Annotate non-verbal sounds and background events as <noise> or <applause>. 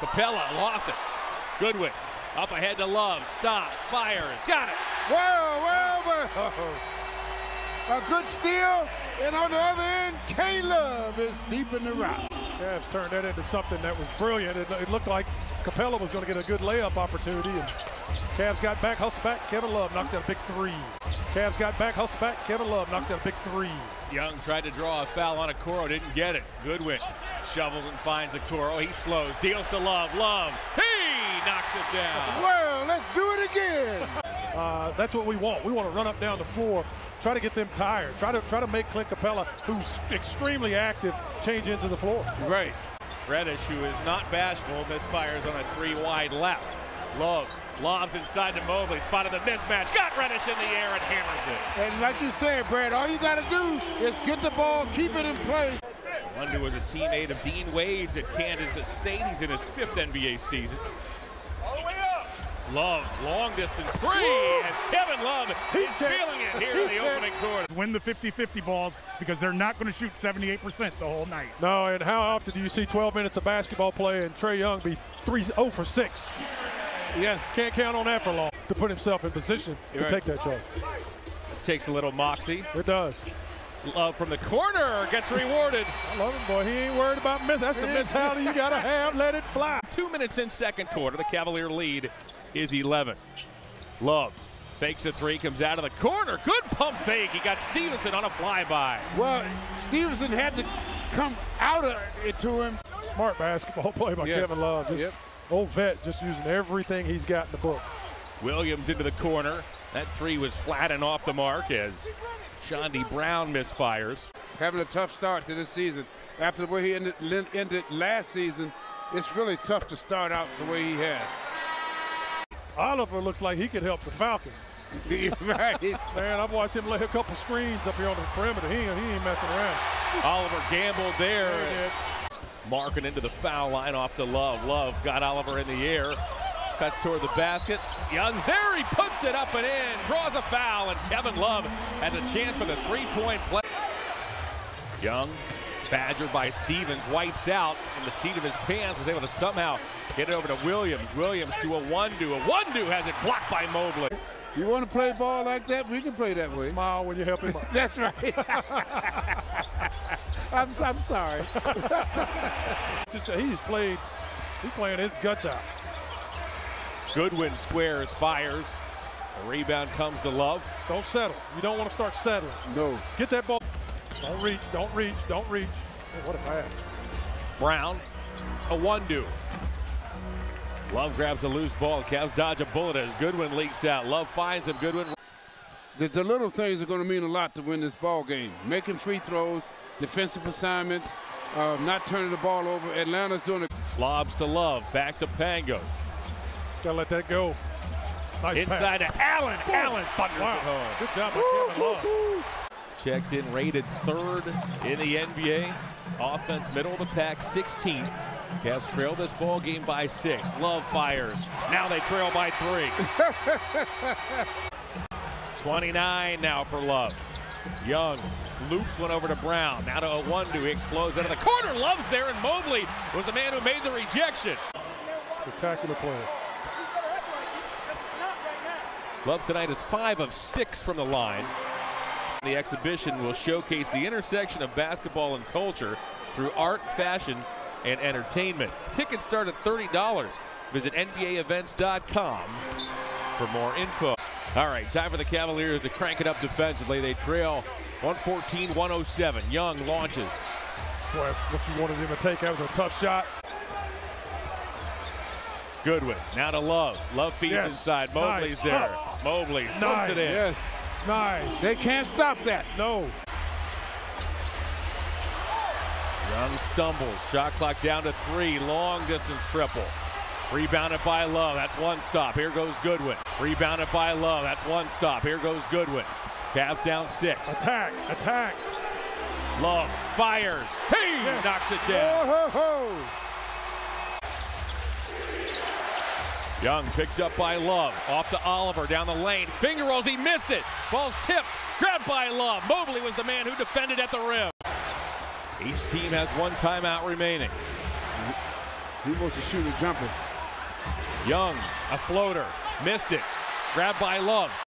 Capela lost it. Goodwin up ahead to Love. Stops. Fires. Got it. Well, well, well. A good steal. And on the other end, K-Love is deep in the rock. Cavs turned that into something that was brilliant. It, it looked like Capela was going to get a good layup opportunity. And Cavs got back, hustle back. Kevin Love knocks down a big three. Cavs got back, hustle back. Kevin Love knocks down a big three. Young tried to draw a foul on Okoro, didn't get it. Goodwin shovels and finds Okoro. He slows, deals to Love. Love, he knocks it down. Well, let's do it again. <laughs> Uh, that's what we want. We want to run up down the floor, try to get them tired, try to try to make Clint Capela, who's extremely active, change into the floor. Right. Reddish, who is not bashful, misfires on a three wide left. Love lobs inside to Mobley, spotted the mismatch, got Reddish in the air and hammers it. And like you said, Brad, all you got to do is get the ball, keep it in play. Wonder was a teammate of Dean Wade's at Kansas State. He's in his fifth NBA season. All the way up. Love, long distance three, as Kevin Love is feeling it here in the opening quarter. Win the 50-50 balls because they're not going to shoot 78% the whole night. No, and how often do you see 12 minutes of basketball play and Trae Young be 3 0 for 6? Yes. Can't count on that for long to put himself in position to Right. take that charge. Takes a little moxie. It does. Love uh, from the corner gets rewarded. I love him, boy. He ain't worried about miss. That's the mentality you got to have. Let it fly. <laughs> Two minutes in second quarter. The Cavalier lead is 11. Love fakes a three, comes out of the corner. Good pump fake. He got Stephenson on a flyby. Well, Stephenson had to come out of it to him. Smart basketball <laughs> play by Yes. Kevin Love. Just Yep. Old vet, just using everything he's got in the book. Williams into the corner. That three was flat and off the mark as Chaundee Brown misfires. Having a tough start to this season. After the way he ended, ended last season, it's really tough to start out the way he has. Oliver looks like he could help the Falcons. <laughs> right. Man, I've watched him lay a couple screens up here on the perimeter. He, he ain't messing around. Oliver gambled there. There he is. Marking into the foul line off the Love. Love got Oliver in the air. Cuts toward the basket. Young's there. He puts it up and in. Draws a foul, and Kevin Love has a chance for the three-point play. Young, badgered by Stevens, wipes out from the seat of his pants. Was able to somehow get it over to Williams. Williams to Iwundu. A one-do has it blocked by Mobley. You want to play ball like that? We can play that way. Smile when you help him up. <laughs> That's right. <laughs> I'm, I'm sorry. <laughs> He's played, he's playing his guts out. Goodwin squares, fires. A rebound comes to Love. Don't settle. You don't want to start settling. No. Get that ball. Don't reach, don't reach, don't reach. Oh, what a pass. Brown, Iwundu. Love grabs the loose ball. Cavs dodge a bullet as Goodwin leaks out. Love finds him. Goodwin The, the little things are going to mean a lot to win this ball game. Making free throws, defensive assignments, uh, not turning the ball over. Atlanta's doing it. lobs to Love. Back to Pangos. Gotta let that go. Nice Inside pass. to Allen. Allen thunders Wow. it home. Good job by Kevin Love. Checked in, rated third in the NBA. Offense, middle of the pack, 16th. Cavs trail this ball game by six. Love fires. Now they trail by three. <laughs> 29 now for Love. Young loops one over to Brown. Now to a one two. He explodes out of the corner. Love's there, and Mobley was the man who made the rejection. Spectacular play. Love tonight is five of six from the line. The exhibition will showcase the intersection of basketball and culture through art, fashion, and entertainment. Tickets start at $30. Visit NBAEvents.com for more info. All right, time for the Cavaliers to crank it up defensively. They trail 114 107. Young launches. Boy, what you wanted him to take, that was a tough shot. Goodwin. Now to Love. Love feeds Yes. inside. Mobley's Nice. there. Mobley puts Nice. it in. Yes. Nice. They can't stop that. No. Young stumbles. Shot clock down to three. Long distance triple. Rebounded by Love. That's one stop. Here goes Goodwin. Rebounded by Love. That's one stop. Here goes Goodwin. Cavs down six. Attack, attack. Love fires. He Yes. knocks it down. Ho, ho, ho. Young picked up by Love. Off to Oliver down the lane. Finger rolls. He missed it. Ball's tipped. Grabbed by Love. Mobley was the man who defended at the rim. Each team has one timeout remaining. He wants to shoot a jumper. Young, a floater, missed it. Grabbed by Love.